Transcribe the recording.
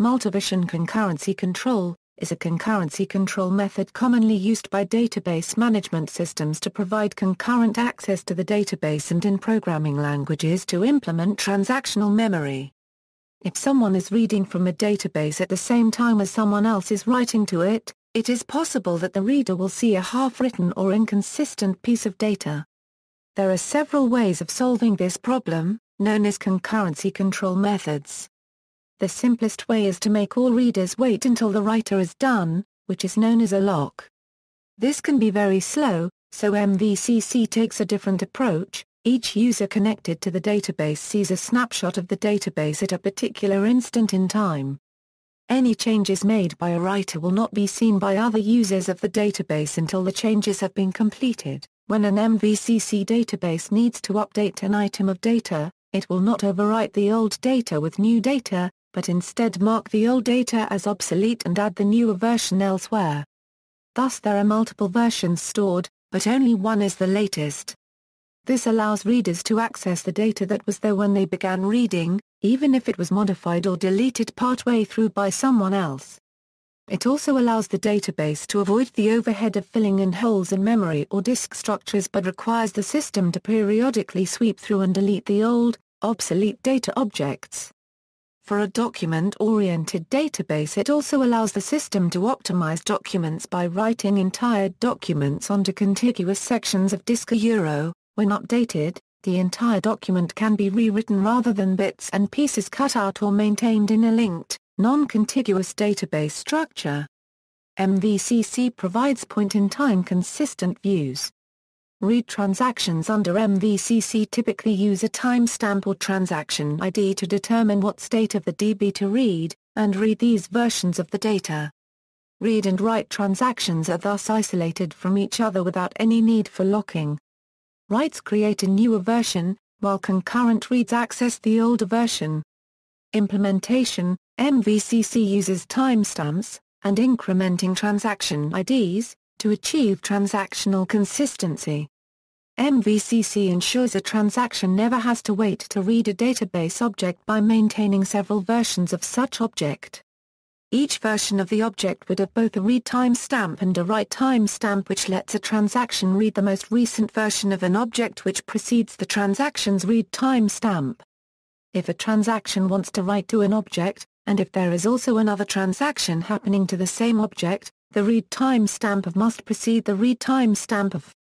Multiversion concurrency control, is a concurrency control method commonly used by database management systems to provide concurrent access to the database and in programming languages to implement transactional memory. If someone is reading from a database at the same time as someone else is writing to it, it is possible that the reader will see a half-written or inconsistent piece of data. There are several ways of solving this problem, known as concurrency control methods. The simplest way is to make all readers wait until the writer is done, which is known as a lock. This can be very slow, so MVCC takes a different approach, each user connected to the database sees a snapshot of the database at a particular instant in time. Any changes made by a writer will not be seen by other users of the database until the changes have been completed. When an MVCC database needs to update an item of data, it will not overwrite the old data with new data, but instead mark the old data as obsolete and add the newer version elsewhere. Thus there are multiple versions stored, but only one is the latest. This allows readers to access the data that was there when they began reading, even if it was modified or deleted partway through by someone else. It also allows the database to avoid the overhead of filling in holes in memory or disk structures but requires the system to periodically sweep through and delete the old, obsolete data objects. For a document-oriented database it also allows the system to optimize documents by writing entire documents onto contiguous sections of disk Euro, when updated, the entire document can be rewritten rather than bits and pieces cut out or maintained in a linked, non-contiguous database structure. MVCC provides point-in-time consistent views, Read transactions under MVCC typically use a timestamp or transaction ID to determine what state of the DB to read, and read these versions of the data. Read and write transactions are thus isolated from each other without any need for locking. Writes create a newer version, while concurrent reads access the older version. Implementation MVCC uses timestamps, and incrementing transaction IDs, to achieve transactional consistency. MVCC ensures a transaction never has to wait to read a database object by maintaining several versions of such object. Each version of the object would have both a read timestamp and a write timestamp which lets a transaction read the most recent version of an object which precedes the transaction's read timestamp. If a transaction wants to write to an object, and if there is also another transaction happening to the same object, the read timestamp of must precede the read timestamp of